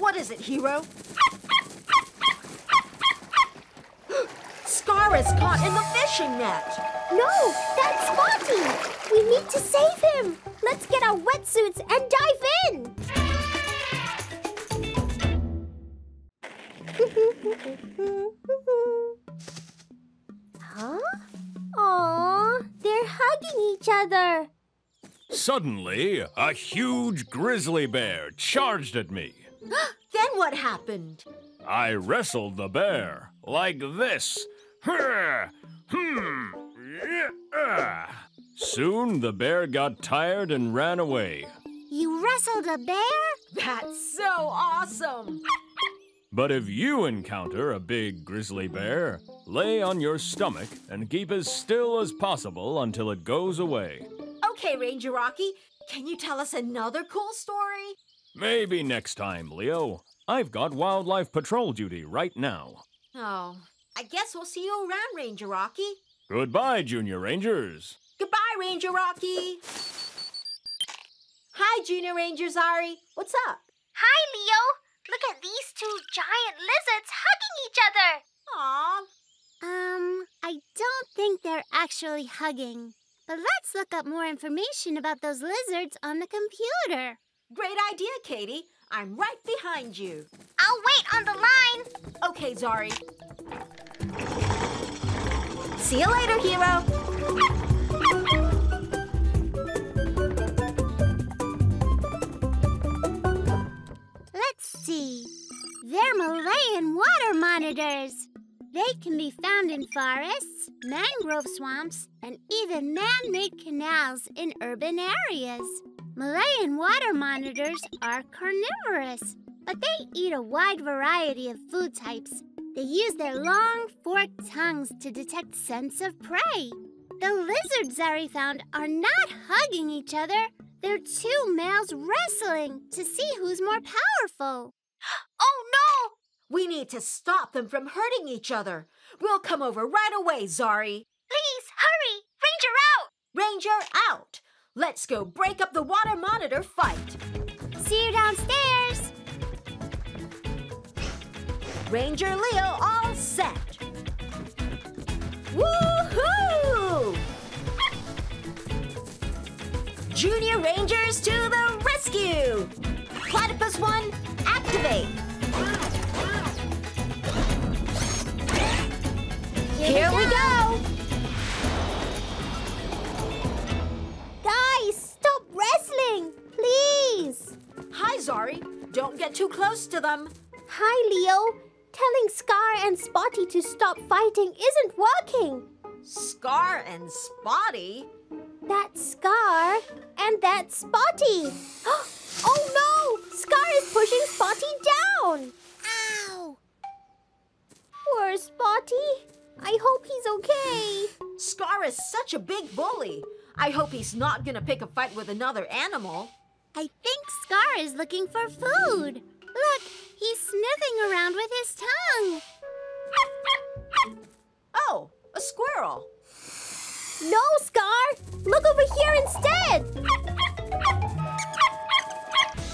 What is it, Hero? Scar is caught in the fishing net. No, that's Spotty! We need to save him! Let's get our wetsuits and dive in! huh? Aww, they're hugging each other. Suddenly, a huge grizzly bear charged at me. then what happened? I wrestled the bear like this. Hmm. Soon the bear got tired and ran away. You wrestled a bear? That's so awesome! But if you encounter a big grizzly bear, lay on your stomach and keep as still as possible until it goes away. Okay, Ranger Rocky, can you tell us another cool story? Maybe next time, Leo. I've got wildlife patrol duty right now. Oh, I guess we'll see you around, Ranger Rocky. Goodbye, Junior Rangers. Goodbye, Ranger Rocky. Hi, Junior Ranger Zari. What's up? Hi, Leo. Look at these two giant lizards hugging each other. Aw. Um, I don't think they're actually hugging. But let's look up more information about those lizards on the computer. Great idea, Katie. I'm right behind you. I'll wait on the line. Okay, Zari. See you later, hero. Let's see. They're Malayan water monitors. They can be found in forests, mangrove swamps, and even man-made canals in urban areas. Malayan water monitors are carnivorous, but they eat a wide variety of food types. They use their long, forked tongues to detect scents of prey. The lizards Zari found are not hugging each other. They're two males wrestling to see who's more powerful. Oh, no! We need to stop them from hurting each other. We'll come over right away, Zari. Please, hurry! Ranger out! Ranger out! Let's go break up the water monitor fight. See you downstairs. Ranger Leo all set. Woohoo! Junior Rangers to the rescue! Platypus 1, activate! Here we go! Too close to them. Hi, Leo. Telling Scar and Spotty to stop fighting isn't working. Scar and Spotty? That's Scar and that's Spotty. oh no! Scar is pushing Spotty down. Ow! Poor Spotty. I hope he's okay. Scar is such a big bully. I hope he's not gonna pick a fight with another animal. I think Scar is looking for food. Look, he's sniffing around with his tongue. Oh, a squirrel. No, Scar! Look over here instead!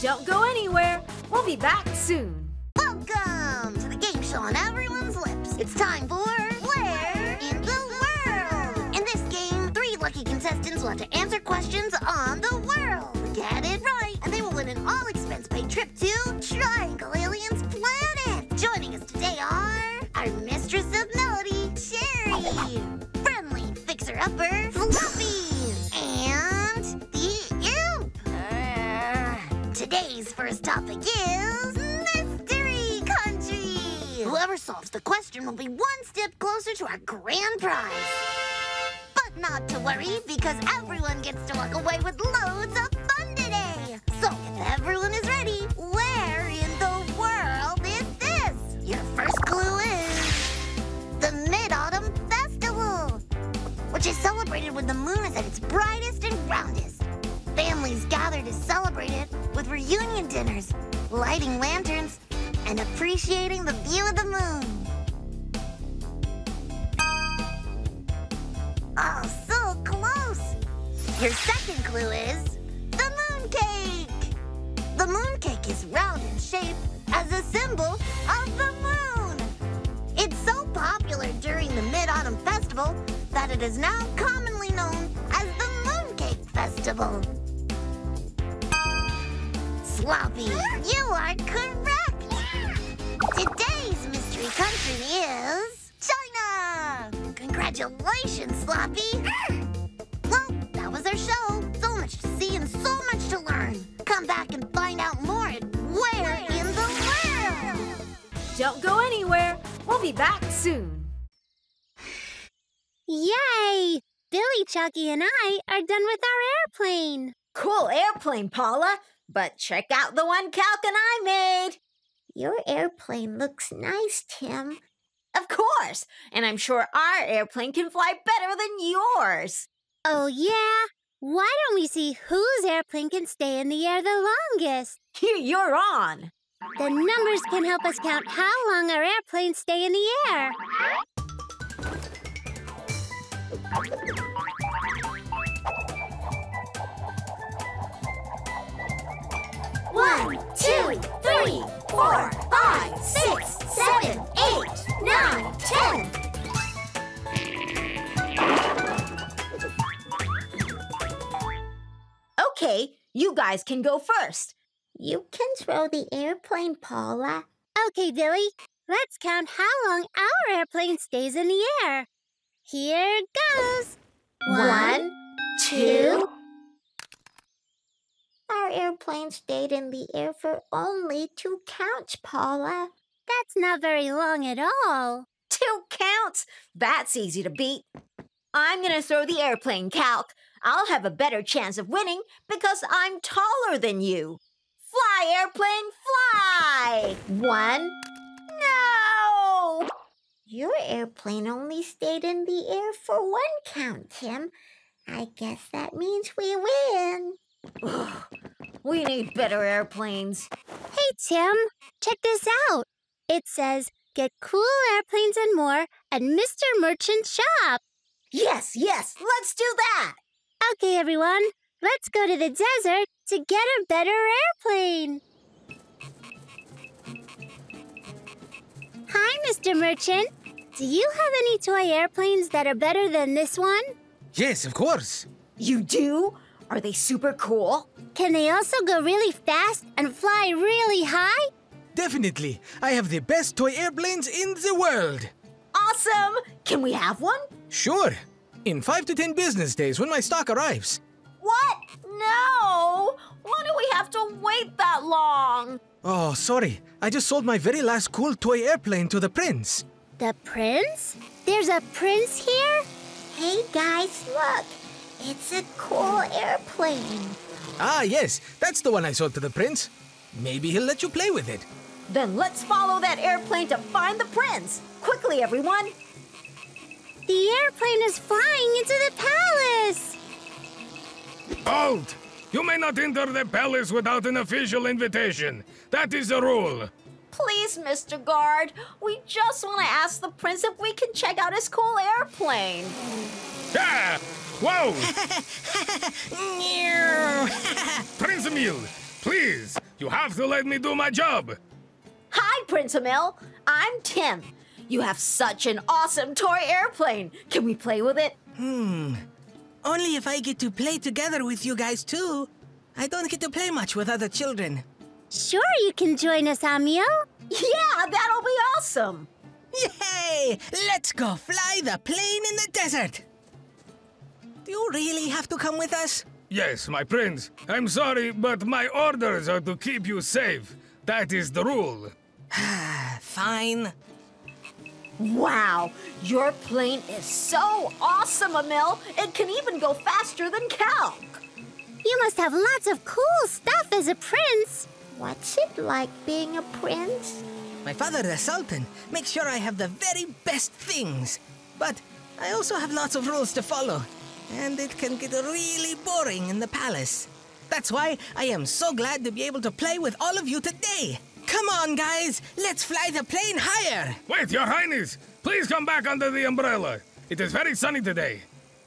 Don't go anywhere. We'll be back soon. Welcome to the game show on everyone's lips. It's time for Where in the World? In this game, three lucky contestants will have to answer questions on the world. Get it right, and they will win an all-expense-paid trip to Triangle Aliens Planet. Joining us today are our Mistress of Melody, Sherry, Friendly Fixer-Upper, Fluffy, and the Imp. Uh, today's first topic is Mystery Country. Whoever solves the question will be one step closer to our grand prize. But not to worry, because everyone gets to walk away with loads of the moon is at its brightest and roundest. Families gather to celebrate it with reunion dinners, lighting lanterns, and appreciating the view of the moon. Oh, so close! Your second clue is the mooncake! The mooncake is round in shape as a symbol of the moon. It's so popular during the Mid-Autumn Festival that it is now commonly known as the Mooncake Festival. Sloppy, you are correct. Today's mystery country is China. Congratulations, Sloppy. Well, that was our show. So much to see and so much to learn. Come back and find out more at Where in the World. Don't go anywhere. We'll be back soon. Yay! Billy, Chucky, and I are done with our airplane. Cool airplane, Paula. But check out the one Calc and I made. Your airplane looks nice, Tim. Of course. And I'm sure our airplane can fly better than yours. Oh, yeah? Why don't we see whose airplane can stay in the air the longest? You're on. The numbers can help us count how long our airplanes stay in the air. Two, three, four, five, six, seven, eight, nine, ten. Okay, you guys can go first. You can throw the airplane, Paula. Okay, Billy. Let's count how long our airplane stays in the air. Here goes. One, two. Airplane stayed in the air for only two counts, Paula. That's not very long at all. Two counts? That's easy to beat. I'm gonna throw the airplane, Calc. I'll have a better chance of winning because I'm taller than you. Fly, airplane, fly! One. No! Your airplane only stayed in the air for one count, Tim. I guess that means we win. Ugh, we need better airplanes. Hey, Tim, check this out. It says, get cool airplanes and more at Mr. Merchant's shop. Yes, yes, let's do that. Okay, everyone, let's go to the desert to get a better airplane. Hi, Mr. Merchant. Do you have any toy airplanes that are better than this one? Yes, of course. You do? Are they super cool? Can they also go really fast and fly really high? Definitely. I have the best toy airplanes in the world. Awesome! Can we have one? Sure. In five to ten business days when my stock arrives. What? No! Why do we have to wait that long? Oh, sorry. I just sold my very last cool toy airplane to the prince. The prince? There's a prince here? Hey, guys, look. It's a cool airplane. Ah, yes. That's the one I sold to the prince. Maybe he'll let you play with it. Then let's follow that airplane to find the prince. Quickly, everyone. The airplane is flying into the palace. Halt! You may not enter the palace without an official invitation. That is the rule. Please, Mr. Guard, we just want to ask the prince if we can check out his cool airplane. Ah! Whoa! Prince Emil, please, you have to let me do my job. Hi, Prince Emil. I'm Tim. You have such an awesome toy airplane. Can we play with it? Hmm. Only if I get to play together with you guys too. I don't get to play much with other children. Sure, you can join us, Emil. Yeah, that'll be awesome. Yay! Let's go fly the plane in the desert. Do you really have to come with us? Yes, my prince. I'm sorry, but my orders are to keep you safe. That is the rule. Fine. Wow, your plane is so awesome, Emil. It can even go faster than Calc. You must have lots of cool stuff as a prince. What's it like being a prince? My father, the Sultan, makes sure I have the very best things. But I also have lots of rules to follow, and it can get really boring in the palace. That's why I am so glad to be able to play with all of you today. Come on, guys, let's fly the plane higher. Wait, your highness! Please come back under the umbrella. It is very sunny today.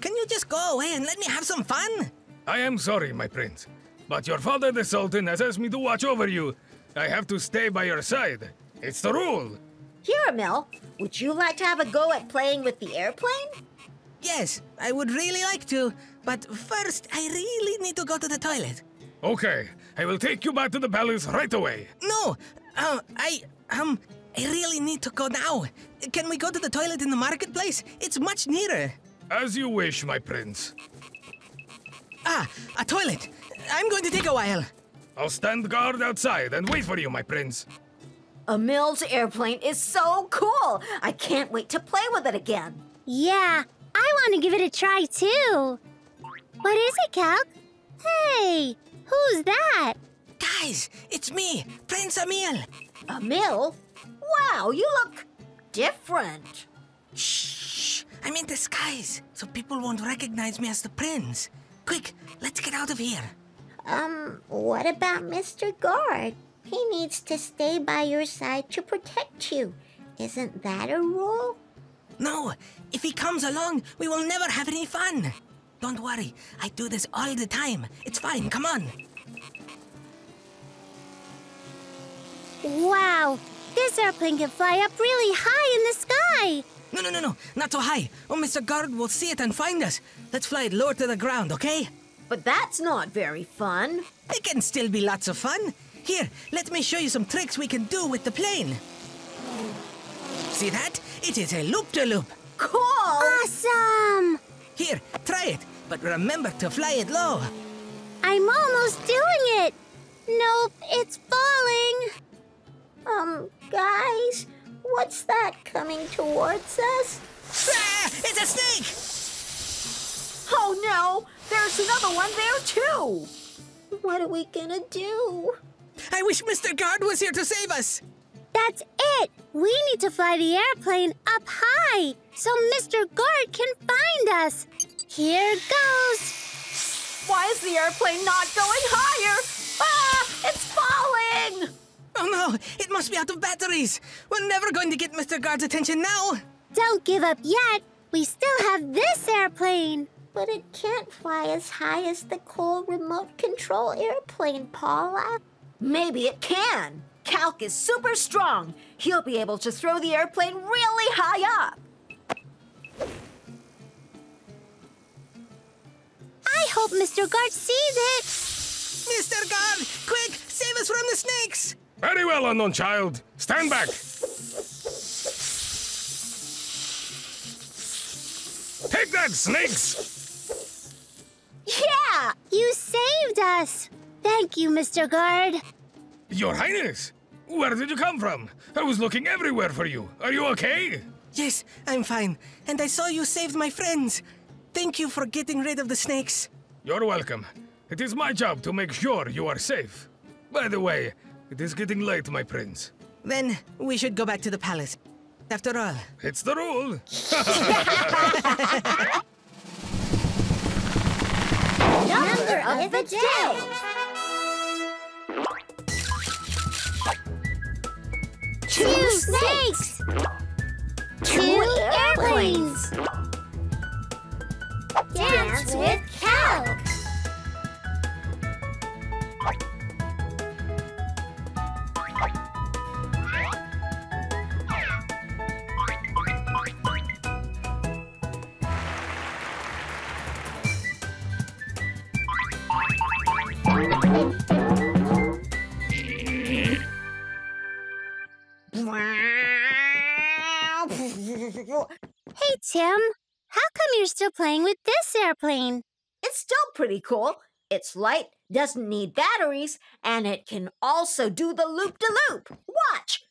Can you just go away and let me have some fun? I am sorry, my prince. But your father, the Sultan, has asked me to watch over you. I have to stay by your side. It's the rule. Here, Emil, would you like to have a go at playing with the airplane? Yes, I would really like to, but first I really need to go to the toilet. Okay, I will take you back to the palace right away. No, uh, I, um, I really need to go now. Can we go to the toilet in the marketplace? It's much nearer. As you wish, my prince. Ah, a toilet. I'm going to take a while. I'll stand guard outside and wait for you, my prince. Emil's airplane is so cool. I can't wait to play with it again. Yeah, I want to give it a try too. What is it, Calc? Hey, who's that? Guys, it's me, Prince Emil. Emil? Wow, you look different. Shh, I'm in disguise, so people won't recognize me as the prince. Quick, let's get out of here. Um, what about Mr. Guard? He needs to stay by your side to protect you. Isn't that a rule? No, if he comes along, we will never have any fun. Don't worry, I do this all the time. It's fine, come on. Wow, this airplane can fly up really high in the sky. No, no, no, no, not so high. Oh, Mr. Guard will see it and find us. Let's fly it lower to the ground, okay? But that's not very fun. It can still be lots of fun. Here, let me show you some tricks we can do with the plane. See that? It is a loop-de-loop. Cool! Awesome! Here, try it, but remember to fly it low. I'm almost doing it. Nope, it's falling. Um, guys, what's that coming towards us? Ah, it's a snake! Oh no! There's another one there too! What are we gonna do? I wish Mr. Guard was here to save us. That's it! We need to fly the airplane up high so Mr. Guard can find us. Here goes. Why is the airplane not going higher? Ah! It's falling! Oh no, it must be out of batteries. We're never going to get Mr. Guard's attention now. Don't give up yet. We still have this airplane. But it can't fly as high as the cool remote control airplane, Paula. Maybe it can. Calc is super strong. He'll be able to throw the airplane really high up. I hope Mr. Guard sees it. Mr. Guard, quick, save us from the snakes. Very well, unknown child. Stand back. Take that, snakes! Saved us. Thank you, Mr. Guard. Your Highness! Where did you come from? I was looking everywhere for you. Are you okay? Yes, I'm fine. And I saw you saved my friends. Thank you for getting rid of the snakes. You're welcome. It is my job to make sure you are safe. By the way, it is getting late, my prince. Then we should go back to the palace. After all, It's the rule. Number of the day! Two snakes. Two airplanes. Dance with Calc. Tim. How come you're still playing with this airplane? It's still pretty cool. It's light, doesn't need batteries, and it can also do the loop de loop. Watch!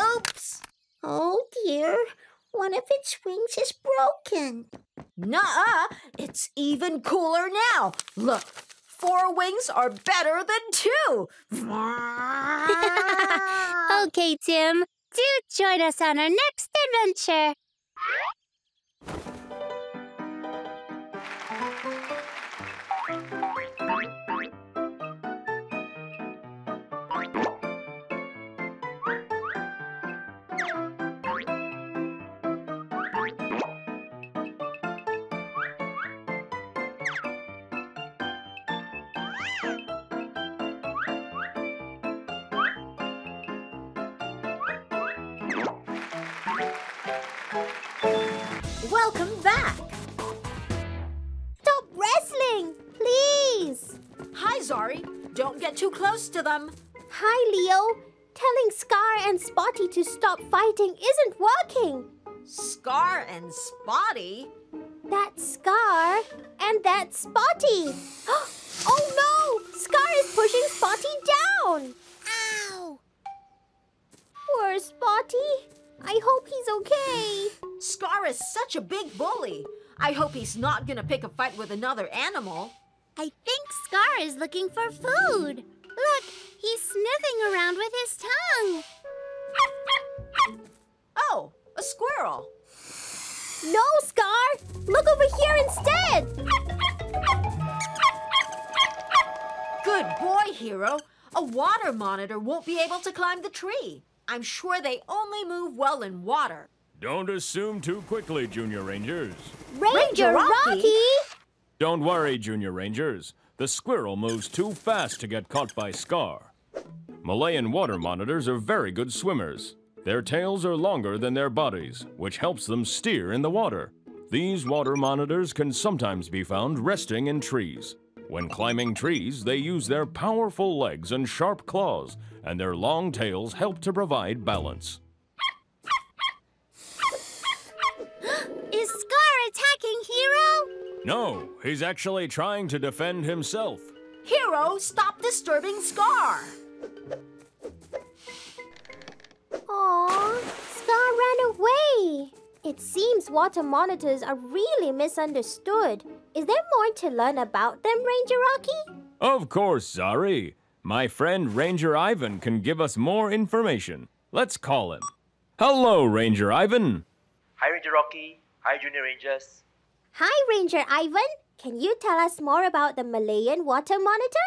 Oops! Oh, dear. One of its wings is broken. Nuh-uh! It's even cooler now. Look, four wings are better than two. Okay, Tim. Do join us on our next adventure you Welcome back! Stop wrestling, please! Hi, Zari. Don't get too close to them. Hi, Leo. Telling Scar and Spotty to stop fighting isn't working. Scar and Spotty? That's Scar, and that's Spotty. oh no! Scar is pushing Spotty down! Ow! Poor Spotty. I hope he's okay. Scar is such a big bully. I hope he's not gonna pick a fight with another animal. I think Scar is looking for food. Look, he's sniffing around with his tongue. Oh, a squirrel. No, Scar! Look over here instead! Good boy, Hero. A water monitor won't be able to climb the tree. I'm sure they only move well in water. Don't assume too quickly, Junior Rangers. Ranger, Ranger Rocky? Rocky! Don't worry, Junior Rangers. The squirrel moves too fast to get caught by Scar. Malayan water monitors are very good swimmers. Their tails are longer than their bodies, which helps them steer in the water. These water monitors can sometimes be found resting in trees. When climbing trees, they use their powerful legs and sharp claws, and their long tails help to provide balance. Is Scar attacking Hero? No, he's actually trying to defend himself. Hero, stop disturbing Scar. Aww, Scar ran away. It seems water monitors are really misunderstood. Is there more to learn about them, Ranger Rocky? Of course, Zari. My friend Ranger Ivan can give us more information. Let's call him. Hello, Ranger Ivan. Hi, Ranger Rocky. Hi, Junior Rangers. Hi, Ranger Ivan. Can you tell us more about the Malayan water monitor?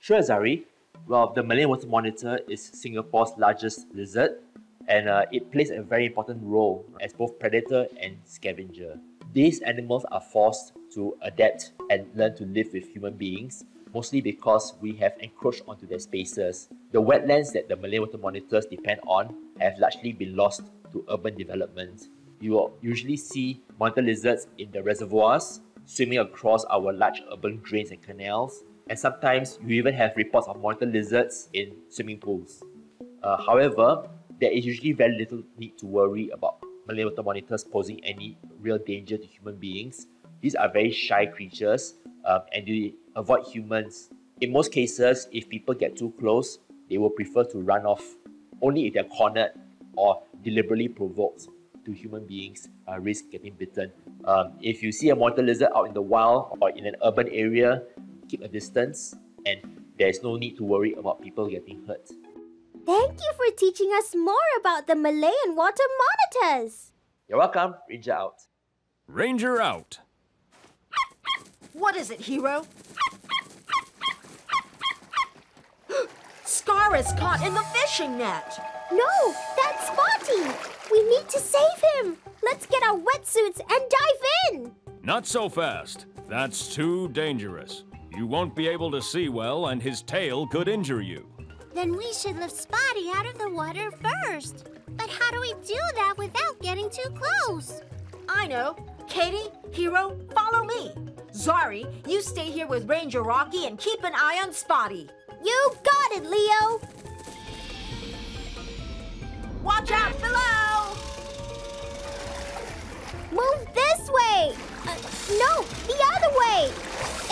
Sure, Zari. Well, the Malayan water monitor is Singapore's largest lizard, and uh, it plays a very important role as both predator and scavenger. These animals are forced to adapt and learn to live with human beings, mostly because we have encroached onto their spaces. The wetlands that the Malayan water monitors depend on have largely been lost to urban development. You will usually see monitor lizards in the reservoirs, swimming across our large urban drains and canals, and sometimes you even have reports of monitor lizards in swimming pools. Uh, however, there is usually very little need to worry about Malayan water monitors posing any real danger to human beings. These are very shy creatures um, and they avoid humans. In most cases, if people get too close, they will prefer to run off only if they're cornered or deliberately provoked to human beings uh, risk getting bitten. Um, if you see a monitor lizard out in the wild or in an urban area, keep a distance and there's no need to worry about people getting hurt. Thank you for teaching us more about the Malayan water monitors. You're welcome, Ranger out. Ranger out. What is it, Hero? Scar is caught in the fishing net. No, that's Spotty. We need to save him. Let's get our wetsuits and dive in. Not so fast. That's too dangerous. You won't be able to see well, and his tail could injure you. Then we should lift Spotty out of the water first. But how do we do that without getting too close? I know. Katie, Hero, follow me. Zari, you stay here with Ranger Rocky and keep an eye on Spotty. You got it, Leo. Watch out below! Move this way. Uh, no, the other way.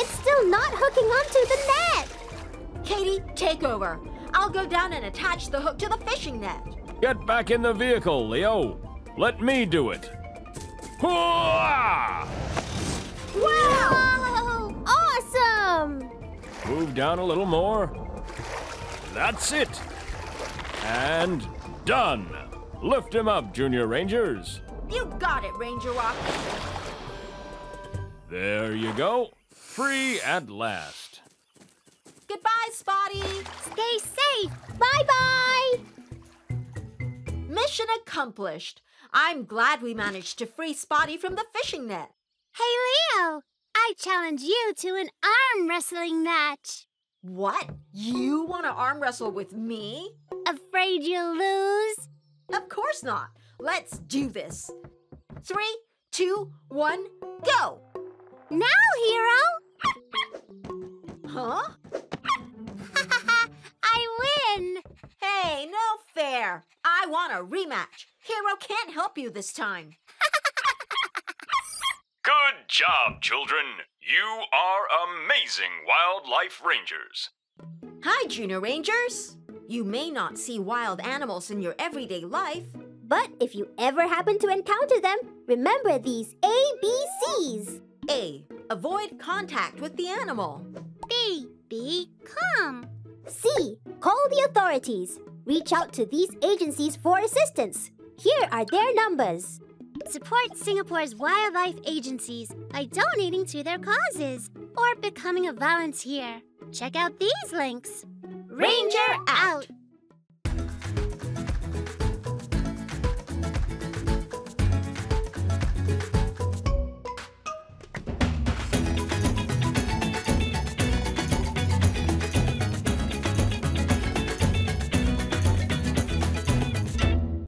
It's still not hooking onto the net. Katie, take over. I'll go down and attach the hook to the fishing net. Get back in the vehicle, Leo. Let me do it. Hooah! Wow! Awesome! Move down a little more. That's it. And done. Lift him up, Junior Rangers. You got it, Ranger Rocky. There you go. Free at last. Goodbye, Spotty. Stay safe. Bye bye. Mission accomplished. I'm glad we managed to free Spotty from the fishing net. Hey, Leo. I challenge you to an arm wrestling match. What? You want to arm wrestle with me? Afraid you'll lose? Of course not. Let's do this. Three, two, one, go! Now, hero! Huh? I win! Hey, no fair. I want a rematch. Hero can't help you this time. Good job, children. You are amazing wildlife rangers. Hi, Junior Rangers. You may not see wild animals in your everyday life. But if you ever happen to encounter them, remember these ABCs. A. Avoid contact with the animal. B. Be calm. C. Call the authorities. Reach out to these agencies for assistance. Here are their numbers. Support Singapore's wildlife agencies by donating to their causes or becoming a volunteer. Check out these links. Ranger out.